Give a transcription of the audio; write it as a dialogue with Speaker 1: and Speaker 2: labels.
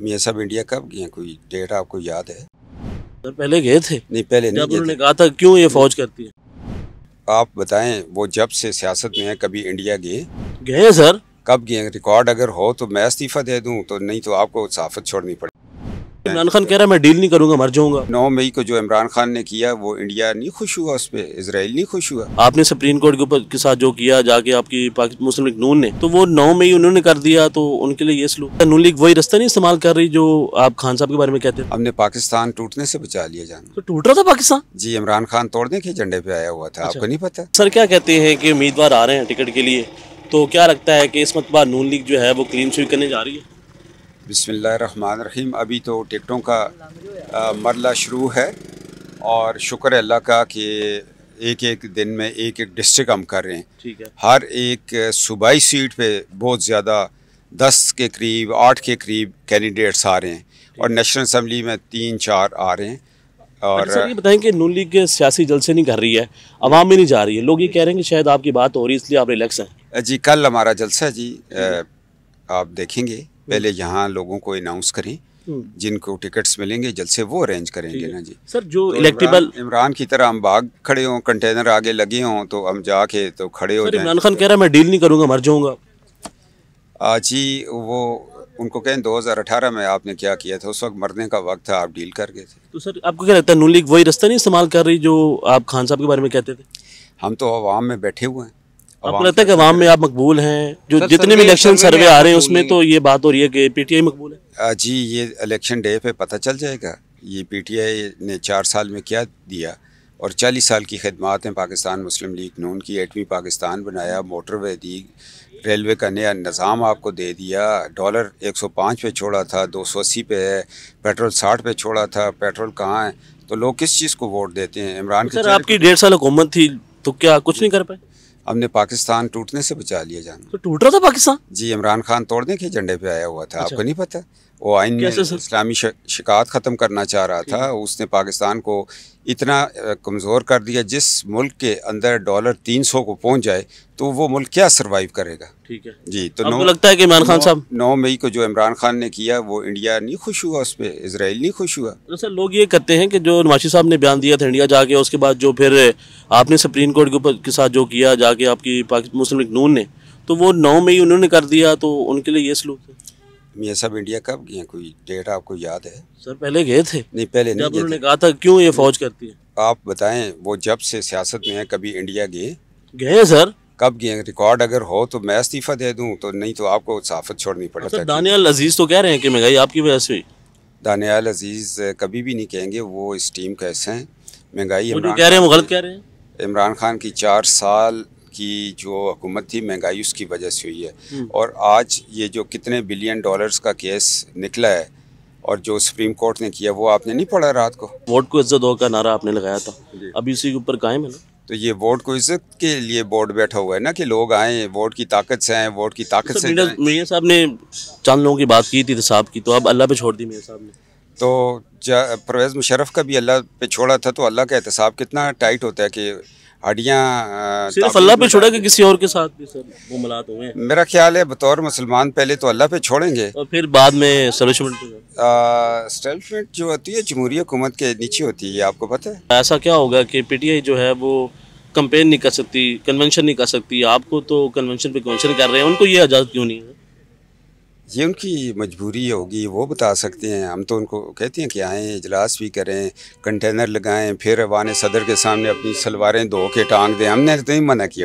Speaker 1: मियाँ साहब इंडिया कब गए कोई डेट आपको याद है?
Speaker 2: सर पहले गए थे?
Speaker 1: नहीं पहले नहीं
Speaker 2: उन्होंने कहा था क्यों ये फौज करती है?
Speaker 1: आप बताएँ वो जब से सियासत में है कभी इंडिया गए?
Speaker 2: गए सर।
Speaker 1: कब गए रिकॉर्ड अगर हो तो मैं इस्तीफा दे दूँ तो नहीं तो आपको साफत छोड़नी पड़े
Speaker 2: इमरान खान कह रहा है मैं डील नहीं करूँगा मर जाऊँगा।
Speaker 1: नौ मई को जो इमरान खान ने किया वो इंडिया नहीं खुश हुआ उस पर इसराइल नहीं खुश हुआ।
Speaker 2: आपने सुप्रीम कोर्ट के ऊपर के साथ जो किया जाके आपकी मुस्लिम लीग नून ने तो वो नौ मई उन्होंने कर दिया तो उनके लिए ये सलूक। नून लीग वही रास्ता नहीं इस्तेमाल कर रही जो आप खान साहब के बारे में कहते हैं?
Speaker 1: हमने पाकिस्तान टूटने से बचा लिया जाना।
Speaker 2: तो टूट रहा था पाकिस्तान?
Speaker 1: जी इमरान खान तोड़ने के झंडे पे आया हुआ था आपको नहीं पता?
Speaker 2: सर क्या कहते हैं की उम्मीदवार आ रहे हैं टिकट के लिए? तो क्या लगता है कि इस मतबा नून लीग जो है वो क्लीन स्वीप करने जा रही है?
Speaker 1: बिस्मिल्लाहिर्रहमानिर्रहीम। अभी तो टिकटों का आ, मरला शुरू है और शुक्र है अल्लाह का कि एक एक दिन में एक एक डिस्ट्रिक्ट हम कर रहे हैं।
Speaker 2: ठीक है।
Speaker 1: हर एक सूबाई सीट पे बहुत ज़्यादा दस के करीब आठ के करीब कैंडिडेट्स आ रहे हैं और नेशनल असम्बली में तीन चार आ रहे हैं और
Speaker 2: अच्छा सर ये बताएँ कि नून लीग के सियासी जलसे नहीं कर रही है अवाम में नहीं जा रही है। लोग ये कह रहे हैं कि शायद आपकी बात हो रही है इसलिए आप रिलैक्स हैं।
Speaker 1: जी कल हमारा जलसा है जी आप देखेंगे। पहले यहाँ लोगों को अनाउंस करें जिनको टिकट्स मिलेंगे जल्द जलसे वो अरेंज करेंगे ना जी।
Speaker 2: सर जो
Speaker 1: तो
Speaker 2: इलेक्टेबल
Speaker 1: इमरान, इमरान की तरह हम भाग खड़े हों कंटेनर आगे लगे हों तो हम जाके तो खड़े हो जाएँ।
Speaker 2: इमरान खान कह रहा है मैं डील नहीं करूँगा मर जाऊँगा।
Speaker 1: आज ही वो उनको कहें 2018 में आपने क्या किया था? उस वक्त मरने का वक्त था आप डील कर गए थे।
Speaker 2: तो सर आपको क्या लगता है नून लीग वही रास्ता नहीं इस्तेमाल कर रही जो आप खान साहब के बारे में कहते थे?
Speaker 1: हम तो आवाम में बैठे हुए हैं।
Speaker 2: आपको लगता है कि अवाम में आप मकबूल हैं जो
Speaker 1: सर,
Speaker 2: जितने भी इलेक्शन
Speaker 1: सर्वे
Speaker 2: आ रहे हैं उसमें तो ये बात हो रही है कि पीटीआई मकबूल है।
Speaker 1: जी ये इलेक्शन डे पे पता चल जाएगा। ये पीटीआई ने चार साल में क्या दिया? और चालीस साल की खदमात हैं पाकिस्तान मुस्लिम लीग नून की एटमी पाकिस्तान बनाया मोटरवे दी रेलवे का नया निज़ाम आपको दे दिया डॉलर 105 पे छोड़ा था 280 पे है पेट्रोल 60 पे छोड़ा था पेट्रोल कहाँ है? तो लोग किस चीज़ को वोट देते हैं? इमरान के
Speaker 2: सर आपकी डेढ़ साल हुकूमत थी तो क्या कुछ नहीं कर पाए?
Speaker 1: हमने पाकिस्तान टूटने से बचा लिया जाना।
Speaker 2: तो टूट रहा था पाकिस्तान?
Speaker 1: जी इमरान खान तोड़ने के झंडे पे आया हुआ था अच्छा। आपको नहीं पता? वो आइन में इस्लामी शिकायत ख़त्म करना चाह रहा था उसने पाकिस्तान को इतना कमज़ोर कर दिया जिस मुल्क के अंदर डॉलर 300 को पहुँच जाए तो वो मुल्क क्या सरवाइव करेगा?
Speaker 2: ठीक है।
Speaker 1: जी तो
Speaker 2: आपको लगता है कि इमरान खान साहब
Speaker 1: नौ मई को जो इमरान खान ने किया वो इंडिया नहीं खुश हुआ उस पर इसराइल नहीं खुश हुआ।
Speaker 2: तो सर लोग ये कहते हैं कि जो नवाशी साहब ने बयान दिया था इंडिया जाके उसके बाद जो फिर आपने सुप्रीम कोर्ट के ऊपर के साथ जो किया जाके आपकी मुस्लिम लीग नून ने तो वो नौ मई उन्होंने कर दिया तो उनके लिए ये सलूक है।
Speaker 1: मियाँ साहब इंडिया कब गए कोई डेट आपको याद है?
Speaker 2: सर पहले गए थे?
Speaker 1: नहीं पहले नहीं गए
Speaker 2: उन्होंने
Speaker 1: थे।
Speaker 2: कहा था क्यों ये फौज करती है?
Speaker 1: आप बताएँ वो जब से सियासत में है कभी इंडिया गए?
Speaker 2: गए हैं सर
Speaker 1: कब गए रिकॉर्ड अगर हो तो मैं इस्तीफा दे दूँ तो नहीं तो आपको साफत छोड़नी
Speaker 2: सर
Speaker 1: पड़ेगी
Speaker 2: दानियाल अज़ीज़ तो कह रहे हैं कि महँगाई आपकी वजह से।
Speaker 1: दानियाल अज़ीज़ कभी भी नहीं कहेंगे वो इस टीम का हिस्सा हैं। महँगाई
Speaker 2: कह रहे हैं वो गलत कह रहे हैं।
Speaker 1: इमरान खान की चार साल की जो हुकूमत थी महँगाई उसकी वजह से हुई है। और आज ये जो कितने बिलियन डॉलर्स का केस निकला है और जो सुप्रीम कोर्ट ने किया वो आपने नहीं पढ़ा रात को?
Speaker 2: वोट को इज़्ज़त दो का नारा आपने लगाया था। अभी उसी के ऊपर कायम है ना?
Speaker 1: तो ये वोट को इज़्ज़त के लिए बोर्ड बैठा हुआ है ना कि लोग आए वोट की ताकत से आए वोट की ताकत से
Speaker 2: मियाँ साहब ने चंद लोगों की बात की थी साहब की तो अब अल्लाह पे छोड़ दी मियाँ साहब ने।
Speaker 1: तो परवेज़ मुशरफ का भी अल्लाह पे छोड़ा था तो अल्लाह का एहतसाब कितना टाइट होता है कि हड्डियाँ
Speaker 2: सिर्फ़ अल्लाह पे छोड़ा कि किसी और के साथ भी सर वो मुलात हुए हैं?
Speaker 1: मेरा ख्याल है बतौर मुसलमान पहले तो अल्लाह पे छोड़ेंगे।
Speaker 2: और फिर बाद में
Speaker 1: स्टेटमेंट जो होती है जमहूरी हुकूमत के नीचे होती है आपको पता है?
Speaker 2: ऐसा क्या होगा कि पीटीआई जो है वो कंपेन नहीं कर सकती कन्वेंशन नहीं कर सकती। आपको तो कन्वेंशन पे कन्वेंशन कर रहे हैं उनको ये इजाज़त क्यों नहीं है?
Speaker 1: ये उनकी मजबूरी होगी, वो बता सकते हैं। हम तो उनको कहते हैं कि आएँ, इजलास भी करें, कंटेनर लगाएँ, फिर अवान सदर के सामने अपनी सलवारें धो के टांग दें। हमने तो नहीं मना किया।